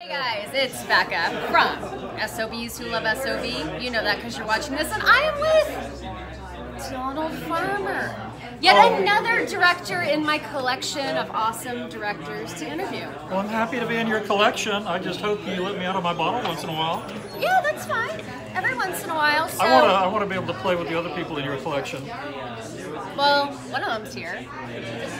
Hey guys, it's Becca from SOBs Who Love SOB. You know that because you're watching this, and I am with Donald Farmer. Yet Oh. another director in my collection of awesome directors to interview. Well, I'm happy to be in your collection. I just hope you let me out of my bottle once in a while. Yeah, that's fine. Every once in a while. So, I want to. I want to be able to play with the other people in your collection. well, one of them's here.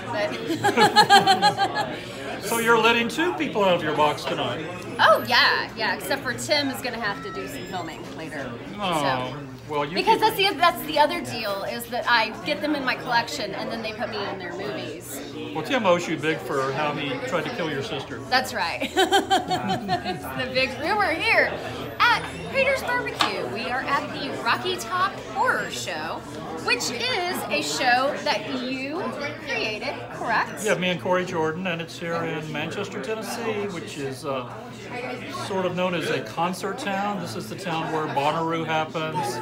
So you're letting two people out of your box tonight. oh yeah, yeah. Except for Tim is gonna have to do some filming later. Oh, So. Well, you. Because that's the that's the other deal is that I get them in my collection and then they put me in their movies. Well, Tim owes you big for how he tried to kill your sister. That's right. it's the big rumor here at Peter's Barbecue. We are at the Rocky Top Horror Show, which is a show that you created, correct? Yeah, me and Corey Jordan, and it's here in Manchester, Tennessee, which is uh, sort of known as a concert town. This is the town where Bonnaroo happens.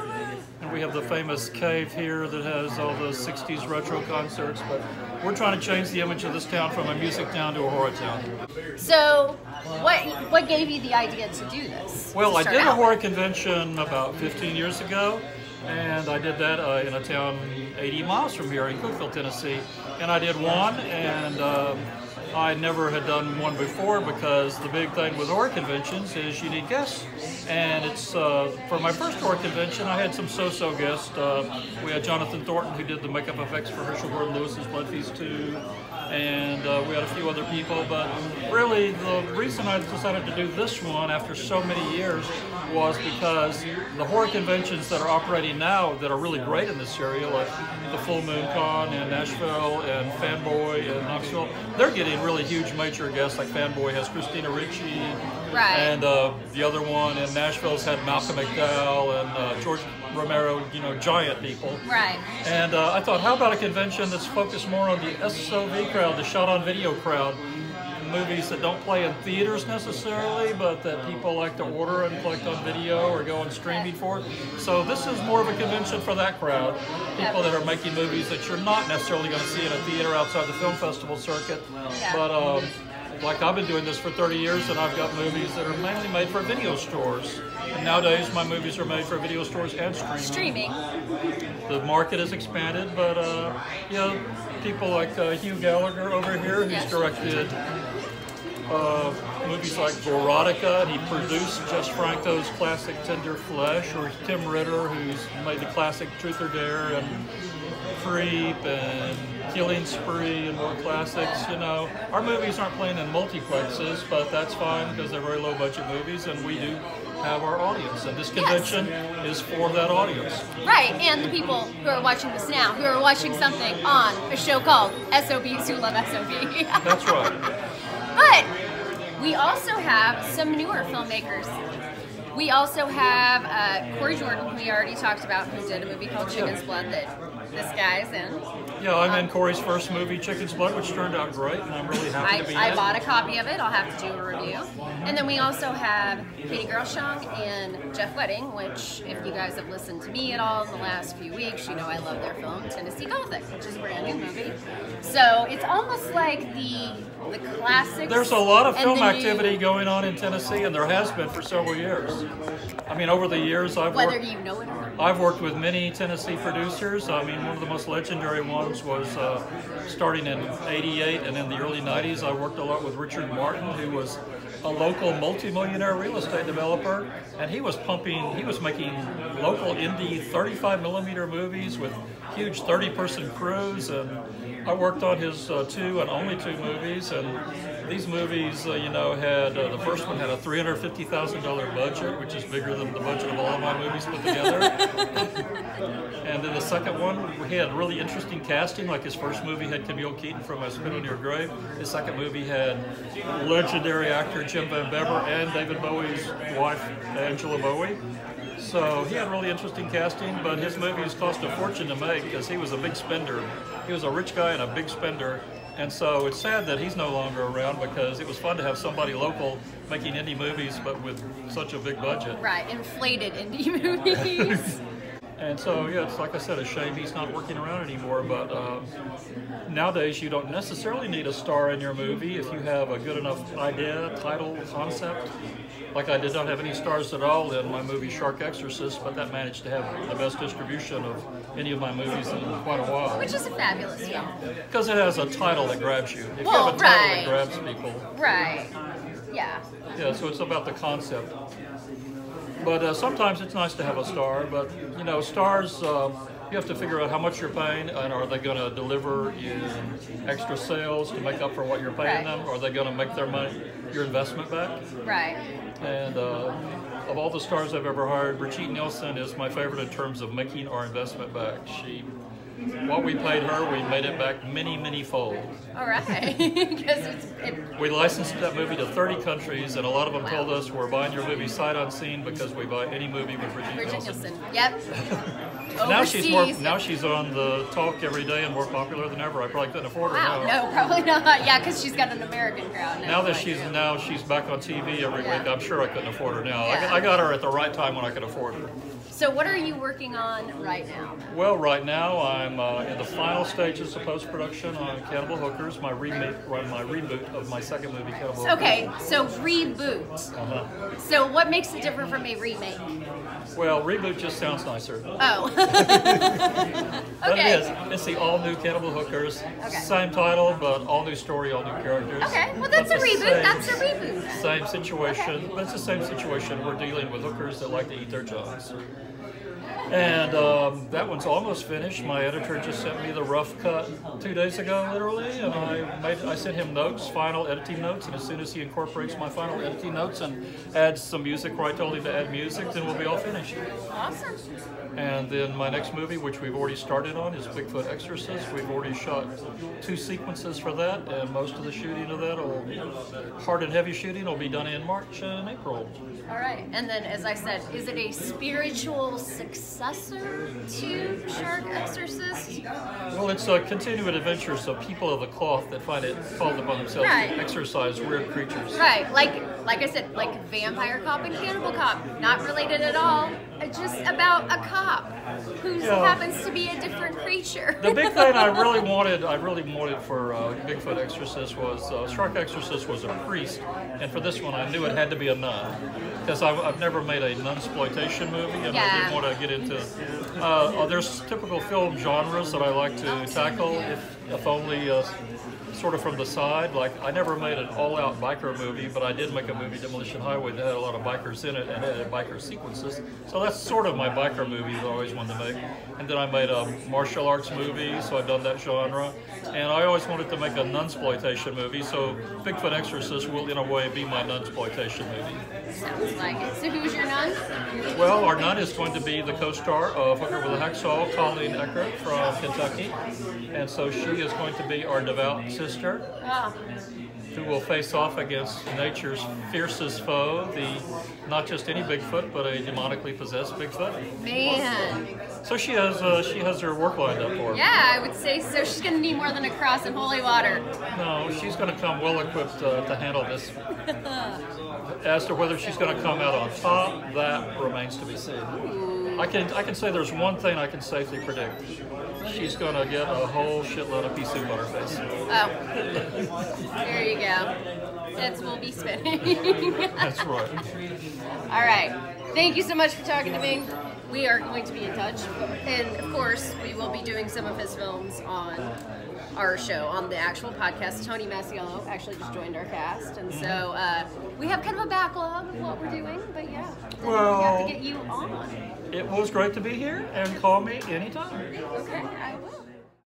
And we have the famous cave here that has all the 60s retro concerts. But we're trying to change the image of this town from a music town to a horror town. So, what what gave you the idea to do this? Well, I did a horror convention about 15 years ago, and I did that uh, in a town 80 miles from here in Cookeville, Tennessee. And I did one, and um, I never had done one before because the big thing with horror conventions is you need guests. And it's uh, for my first horror convention, I had some so-so guests. Uh, we had Jonathan Thornton, who did the makeup effects for Herschell Gordon Lewis's Blood Feast 2 and uh, we had a few other people. But really, the reason I decided to do this one after so many years was because the horror conventions that are operating now that are really great in this area, like the Full Moon Con in Nashville and Fanboy in Knoxville, they're getting really huge major guests. Like Fanboy has Christina Ricci, Right. and uh, the other one in Nashville's had Malcolm McDowell and uh, George Romero, you know, giant people. Right. And uh, I thought, how about a convention that's focused more on the SOV crowd, the shot on video crowd? Movies that don't play in theaters necessarily, but that people like to order and collect on video or go on streaming for. So this is more of a convention for that crowd. People that are making movies that you're not necessarily going to see in a theater outside the film festival circuit. Yeah. But um, like I've been doing this for 30 years and I've got movies that are mainly made for video stores. And nowadays my movies are made for video stores and streaming Streaming. the market has expanded, but uh, you know, people like uh, Hugh Gallagher over here, who's Yes. directed uh, movies like Veronica, and he produced Jess Franco's classic Tender Flesh, or Tim Ritter, who's made the classic Truth or Dare and Creep and Killing Spree and more classics. You know, our movies aren't playing in multiplexes, but that's fine because they're very low budget movies, and we do have our audience, and this convention is for that audience. Right, and the people who are watching this now, who are watching something on a show called SOBs Who Love SOB. That's right. but we also have some newer filmmakers. We also have uh, Corey Jordan, who we already talked about, who did a movie called Chicken's Blood that this guy's in. Yeah, I'm in Corey's first movie, Chicken's Blood, which turned out great, and I'm really happy I, to be I in. bought a copy of it. I'll have to do a review. And then we also have Katie Groshong and Jeff Wedding, which, if you guys have listened to me at all in the last few weeks, you know I love their film Tennessee Gothic, which is a brand new movie. So it's almost like the the classics. There's a lot of film the new- activity going on in Tennessee, and there has been for several years. I mean, over the years, I've Whether worked, you know it or not. I've worked with many Tennessee producers. I mean, one of the most legendary ones was uh, starting in '88 and in the early '90s. I worked a lot with Richard Martin, who was a local multimillionaire real estate developer, and he was pumping, he was making local indie 35 millimeter movies with huge 30 person crews, and I worked on his uh, two and only two movies, and these movies, uh, you know, had uh, the first one had a $350,000 budget, which is bigger than the budget of all of my movies put together. and then the second one, we had really interesting casting. Like his first movie had Camille Keaton from I Spit on Your Grave. His second movie had legendary actor Jim Van Bebber and David Bowie's wife, Angela Bowie. So he had really interesting casting, but his movies cost a fortune to make because he was a big spender. He was a rich guy and a big spender. And so it's sad that he's no longer around because it was fun to have somebody local making indie movies, but with such a big budget. Right, inflated indie movies. And so, yeah, it's like I said, a shame he's not working around anymore. But um, nowadays, you don't necessarily need a star in your movie if you have a good enough idea, title, concept. Like I did not have any stars at all in my movie Shark Exorcist, but that managed to have the best distribution of any of my movies in quite a while. Which is a fabulous film. Because it has a title that grabs you. If you Well, have a title right. that grabs people, Right. Yeah. yeah, so it's about the concept. But uh, sometimes it's nice to have a star, but you know, stars, uh, you have to figure out how much you're paying and are they going to deliver in extra sales to make up for what you're paying Right. them? Are they going to make their money, your investment back? Right. And uh, of all the stars I've ever hired, Brigitte Nielsen is my favorite in terms of making our investment back. She, what we paid her, we made it back many, many fold. All right. It, We licensed that movie to 30 countries, and a lot of them Wow. told us we're buying your movie sight unseen because we buy any movie with Brigitte Bridget Nielsen. Nielsen. Yep. Now she's more. Now she's on the talk every day and more popular than ever. I probably couldn't afford her Wow. now. No, probably not. Yeah, because she's got an American crowd now. Now that she's now she's back on TV every Yeah. week, I'm sure I couldn't afford her now. I, Yeah. got- I got her at the right time when I could afford her. So what are you working on right now? Well, right now I'm uh, in the final stages of post production on Cannibal Hookers, my remake, my reboot of my second movie, Cannibal Hookers. Okay, so reboot. Uh-huh. So what makes it different from a remake? Well, reboot just sounds nicer. Oh. But okay. it is. It's the all new Cannibal Hookers. Okay. Same title, but all new story, all new characters. Okay, well that's a reboot. same- That's a reboot. Same situation, Okay. but it's the same situation. We're dealing with hookers that like to eat their johns. And um, that one's almost finished. My editor just sent me the rough cut two days ago, literally, and I made I sent him notes, final editing notes, and as soon as he incorporates my final editing notes and adds some music where I told him to add music, then we'll be all finished. Awesome. And then my next movie, which we've already started on, is Bigfoot Exorcist. We've already shot two sequences for that, and most of the shooting of that, will, hard and heavy shooting, will be done in March and April. All right. And then, as I said, is it a spiritual successor to Shark Exorcist? Well, it's a continued adventure, so people of the cloth that find it called upon themselves Right. to exorcise weird creatures. Right. Like, like I said, like Vampire Cop and Cannibal Cop, not related at all. Uh, Just about a cop who Yeah. happens to be a different creature. The big thing I really wanted, I really wanted for uh, Bigfoot Exorcist was uh, Shark Exorcist was a priest, and for this one I knew it had to be a nun because I've, I've never made a nun exploitation movie, and I didn't want to get into. Uh, uh, there's typical film genres that I like to tackle, if, if only. Sort of from the side, like I never made an all-out biker movie, but I did make a movie, Demolition Highway, that had a lot of bikers in it and it had biker sequences. So that's sort of my biker movie that I always wanted to make. And then I made a martial arts movie, so I've done that genre. And I always wanted to make a nunsploitation movie, so Bigfoot Exorcist will, in a way, be my nunsploitation movie. Sounds like it. So who's your nun? Well, our nun is going to be the co-star of Hooker with a Hacksaw, Colleen Eckert from Kentucky. And so she is going to be our devout sister Ah, who will face off against nature's fiercest foe, the not just any Bigfoot, but a demonically possessed Bigfoot. man. So she has uh, she has her work lined up for her. Yeah, I would say so. She's gonna need more than a cross and holy water. No, she's going to come well equipped uh, to handle this. As to whether she's going to come out on top, that remains to be seen. I can I can say there's one thing I can safely predict. She's going to get a whole shitload of pea soup on her face. Oh, there you go. Heads will be spinning. That's right. All right. Thank you so much for talking to me. We are going to be in touch. And of course, we will be doing some of his films on our show, on the actual podcast. Tony Masiello actually just joined our cast. And so uh, we have kind of a backlog of what we're doing. But yeah, we have Well- to get you on. It was great to be here, and call me anytime. Okay.